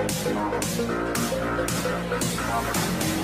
I'm sorry.